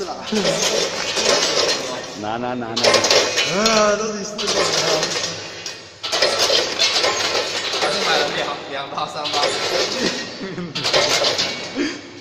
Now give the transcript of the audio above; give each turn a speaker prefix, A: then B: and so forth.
A: 是了。
B: 拿拿拿拿！
A: 啊，都是四个的。
C: 他是买了两两包三包。